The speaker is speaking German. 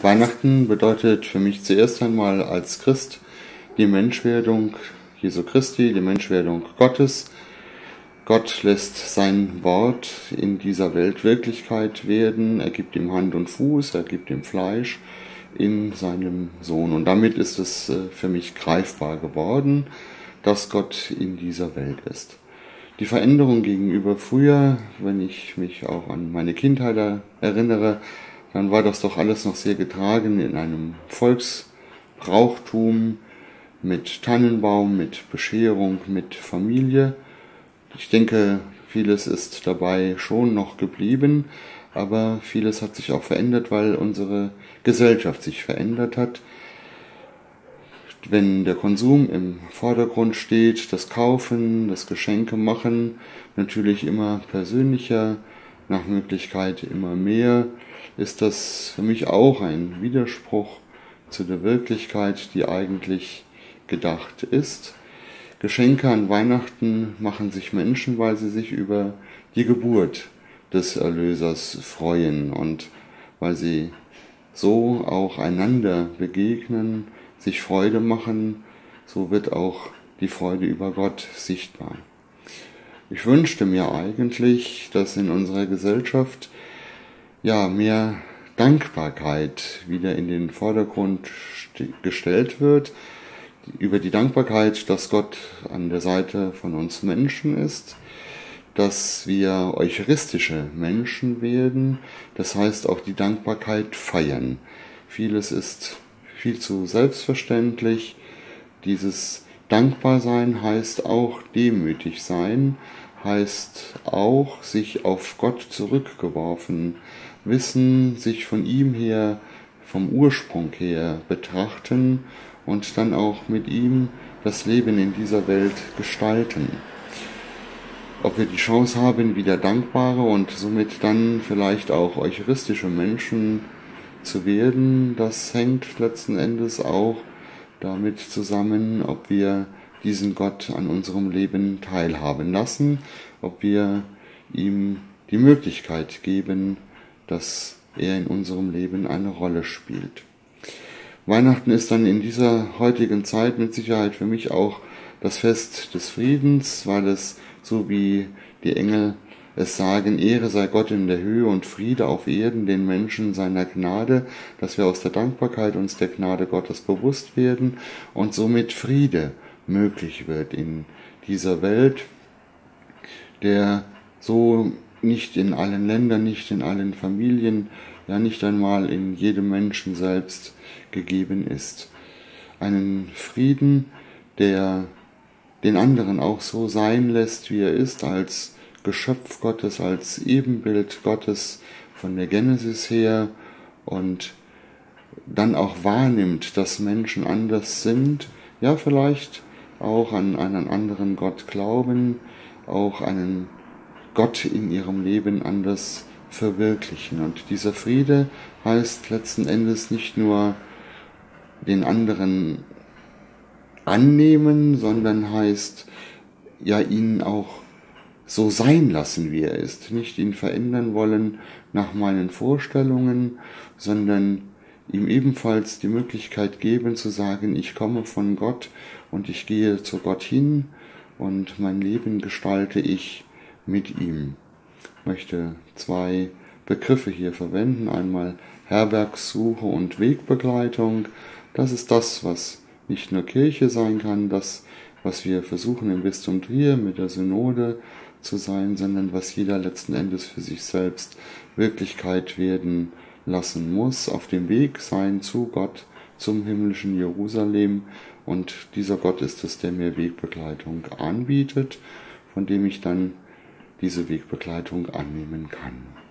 Weihnachten bedeutet für mich zuerst einmal als Christ die Menschwerdung Jesu Christi, die Menschwerdung Gottes. Gott lässt sein Wort in dieser Welt Wirklichkeit werden. Er gibt ihm Hand und Fuß, er gibt ihm Fleisch in seinem Sohn. Und damit ist es äh, für mich greifbar geworden, dass Gott in dieser Welt ist. Die Veränderung gegenüber früher, wenn ich mich auch an meine Kindheit erinnere, dann war das doch alles noch sehr getragen in einem Volksbrauchtum mit Tannenbaum, mit Bescherung, mit Familie. Ich denke, vieles ist dabei schon noch geblieben, aber vieles hat sich auch verändert, weil unsere Gesellschaft sich verändert hat. Wenn der Konsum im Vordergrund steht, das Kaufen, das Geschenke machen, natürlich immer persönlicher, nach Möglichkeit immer mehr, ist das für mich auch ein Widerspruch zu der Wirklichkeit, die eigentlich gedacht ist. Geschenke an Weihnachten machen sich Menschen, weil sie sich über die Geburt des Erlösers freuen und weil sie so auch einander begegnen, sich Freude machen, so wird auch die Freude über Gott sichtbar. Ich wünschte mir eigentlich, dass in unserer Gesellschaft ja mehr Dankbarkeit wieder in den Vordergrund gestellt wird, über die Dankbarkeit, dass Gott an der Seite von uns Menschen ist, dass wir eucharistische Menschen werden, das heißt auch die Dankbarkeit feiern. Vieles ist viel zu selbstverständlich. Dieses Dankbarsein heißt auch demütig sein, heißt auch sich auf Gott zurückgeworfen wissen, sich von ihm her, vom Ursprung her betrachten und dann auch mit ihm das Leben in dieser Welt gestalten. Ob wir die Chance haben, wieder dankbare und somit dann vielleicht auch eucharistische Menschen zu werden, das hängt letzten Endes auch damit zusammen, ob wir diesen Gott an unserem Leben teilhaben lassen, ob wir ihm die Möglichkeit geben, dass er in unserem Leben eine Rolle spielt. Weihnachten ist dann in dieser heutigen Zeit mit Sicherheit für mich auch das Fest des Friedens, weil es so wie die Engel es sagen, Ehre sei Gott in der Höhe und Friede auf Erden den Menschen seiner Gnade, dass wir aus der Dankbarkeit uns der Gnade Gottes bewusst werden und somit Friede möglich wird in dieser Welt, der so nicht in allen Ländern, nicht in allen Familien, ja nicht einmal in jedem Menschen selbst gegeben ist. Einen Frieden, der den anderen auch so sein lässt, wie er ist, als Geschöpf Gottes, als Ebenbild Gottes von der Genesis her und dann auch wahrnimmt, dass Menschen anders sind, ja vielleicht auch an einen anderen Gott glauben, auch einen Gott in ihrem Leben anders verwirklichen. Und dieser Friede heißt letzten Endes nicht nur den anderen annehmen, sondern heißt ja ihn auch so sein lassen, wie er ist. Nicht ihn verändern wollen nach meinen Vorstellungen, sondern ihm ebenfalls die Möglichkeit geben zu sagen, ich komme von Gott und ich gehe zu Gott hin und mein Leben gestalte ich mit ihm. Ich möchte zwei Begriffe hier verwenden. Einmal Herbergssuche und Wegbegleitung. Das ist das, was nicht nur Kirche sein kann, das, was wir versuchen im Bistum Trier mit der Synode zu sein, sondern was jeder letzten Endes für sich selbst Wirklichkeit werden lassen muss, auf dem Weg sein zu Gott, zum himmlischen Jerusalem. Und dieser Gott ist es, der mir Wegbegleitung anbietet, von dem ich dann diese Wegbegleitung annehmen kann.